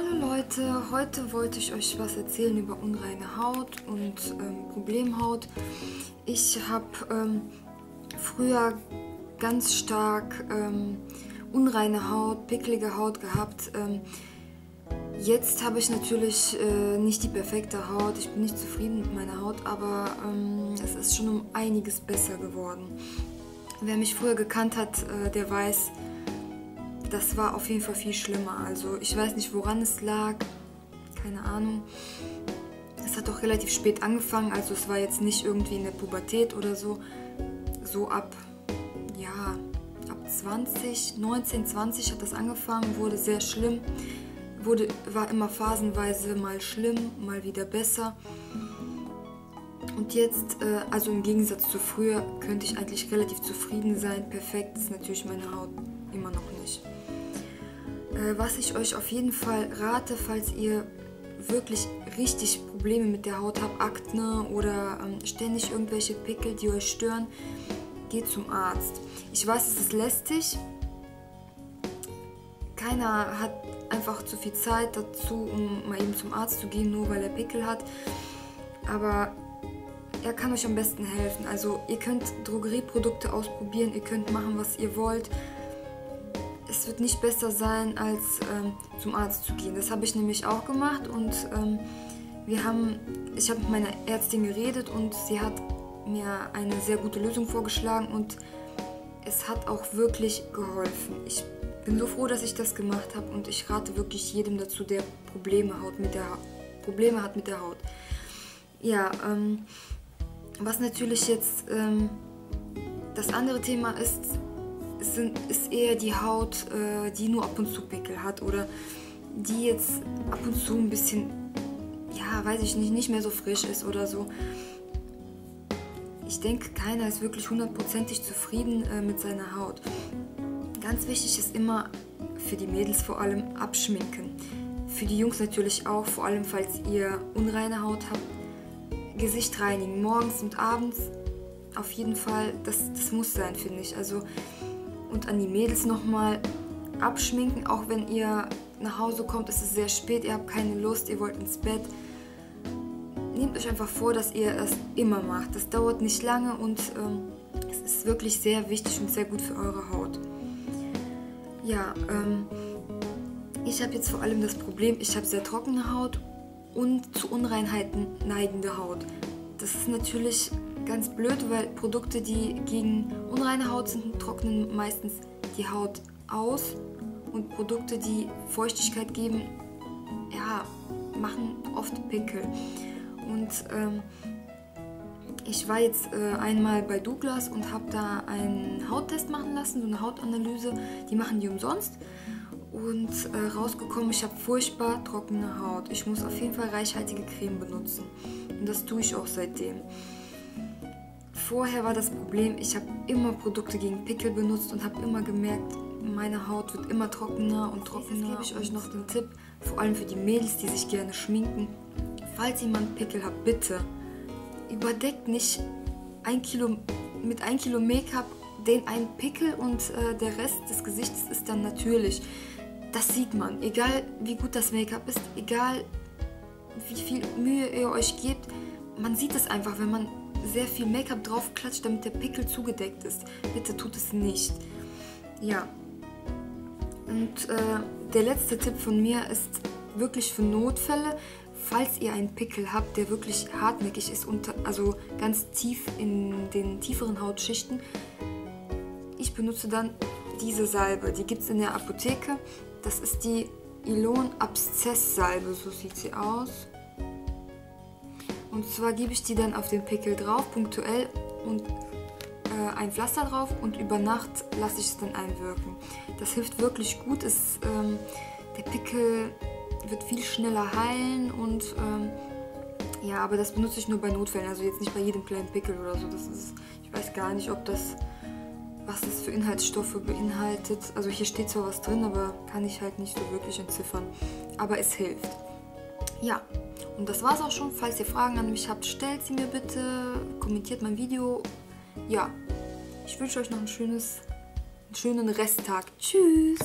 Hallo Leute, heute wollte ich euch was erzählen über unreine Haut und ähm, Problemhaut. Ich habe ähm, früher ganz stark ähm, unreine Haut, pickelige Haut gehabt. Ähm, jetzt habe ich natürlich äh, nicht die perfekte Haut, ich bin nicht zufrieden mit meiner Haut, aber ähm, es ist schon um einiges besser geworden. Wer mich früher gekannt hat, äh, der weiß, das war auf jeden Fall viel schlimmer. Also ich weiß nicht, woran es lag. Keine Ahnung. Es hat auch relativ spät angefangen, also es war jetzt nicht irgendwie in der Pubertät oder so. So ab, ja, ab 20, 19, 20 hat das angefangen, wurde sehr schlimm. Wurde, war immer phasenweise mal schlimm, mal wieder besser. Und jetzt, äh, also im Gegensatz zu früher, könnte ich eigentlich relativ zufrieden sein. Perfekt ist natürlich meine Haut immer noch nicht. Äh, was ich euch auf jeden Fall rate, falls ihr wirklich richtig Probleme mit der Haut habt, Akne oder ähm, ständig irgendwelche Pickel, die euch stören, geht zum Arzt. Ich weiß, es ist lästig. Keiner hat einfach zu viel Zeit dazu, um mal eben zum Arzt zu gehen, nur weil er Pickel hat. Aber er kann euch am besten helfen. Also ihr könnt Drogerieprodukte ausprobieren, ihr könnt machen, was ihr wollt es wird nicht besser sein, als ähm, zum Arzt zu gehen. Das habe ich nämlich auch gemacht und ähm, wir haben, ich habe mit meiner Ärztin geredet und sie hat mir eine sehr gute Lösung vorgeschlagen und es hat auch wirklich geholfen. Ich bin so froh, dass ich das gemacht habe und ich rate wirklich jedem dazu, der Probleme, Haut mit der, Probleme hat mit der Haut. Ja, ähm, was natürlich jetzt ähm, das andere Thema ist, sind, ist eher die Haut, äh, die nur ab und zu Pickel hat oder die jetzt ab und zu ein bisschen, ja, weiß ich nicht, nicht mehr so frisch ist oder so. Ich denke, keiner ist wirklich hundertprozentig zufrieden äh, mit seiner Haut. Ganz wichtig ist immer, für die Mädels vor allem, abschminken. Für die Jungs natürlich auch, vor allem falls ihr unreine Haut habt. Gesicht reinigen, morgens und abends. Auf jeden Fall, das, das muss sein, finde ich. Also und an die Mädels nochmal abschminken, auch wenn ihr nach Hause kommt, ist es sehr spät, ihr habt keine Lust, ihr wollt ins Bett. Nehmt euch einfach vor, dass ihr das immer macht. Das dauert nicht lange und ähm, es ist wirklich sehr wichtig und sehr gut für eure Haut. Ja, ähm, ich habe jetzt vor allem das Problem, ich habe sehr trockene Haut und zu Unreinheiten neigende Haut. Das ist natürlich ganz blöd, weil Produkte, die gegen unreine Haut sind, trocknen meistens die Haut aus und Produkte, die Feuchtigkeit geben, ja, machen oft Pickel. Und ähm, ich war jetzt äh, einmal bei Douglas und habe da einen Hauttest machen lassen, so eine Hautanalyse. Die machen die umsonst. Und äh, rausgekommen, ich habe furchtbar trockene Haut. Ich muss auf jeden Fall reichhaltige Creme benutzen. Und das tue ich auch seitdem. Vorher war das Problem, ich habe immer Produkte gegen Pickel benutzt und habe immer gemerkt, meine Haut wird immer trockener und trockener. Jetzt gebe ich euch noch den Tipp, vor allem für die Mädels, die sich gerne schminken. Falls jemand Pickel hat, bitte überdeckt nicht ein Kilo, mit ein Kilo Make-up den einen Pickel und äh, der Rest des Gesichts ist dann natürlich. Das sieht man. Egal wie gut das Make-up ist, egal wie viel Mühe ihr euch gebt, man sieht es einfach, wenn man sehr viel Make-up draufklatscht, damit der Pickel zugedeckt ist. Bitte tut es nicht. Ja. Und äh, der letzte Tipp von mir ist wirklich für Notfälle, falls ihr einen Pickel habt, der wirklich hartnäckig ist, unter, also ganz tief in den tieferen Hautschichten. Ich benutze dann diese Salbe. Die gibt es in der Apotheke. Das ist die Ilon Abszess Salbe, so sieht sie aus. Und zwar gebe ich die dann auf den Pickel drauf, punktuell und äh, ein Pflaster drauf und über Nacht lasse ich es dann einwirken. Das hilft wirklich gut. Es, ähm, der Pickel wird viel schneller heilen und ähm, ja, aber das benutze ich nur bei Notfällen, also jetzt nicht bei jedem kleinen Pickel oder so. Das ist, ich weiß gar nicht, ob das, was das für Inhaltsstoffe beinhaltet. Also hier steht zwar was drin, aber kann ich halt nicht so wirklich entziffern. Aber es hilft. Ja, und das war's auch schon. Falls ihr Fragen an mich habt, stellt sie mir bitte. Kommentiert mein Video. Ja, ich wünsche euch noch ein schönes, einen schönen Resttag. Tschüss!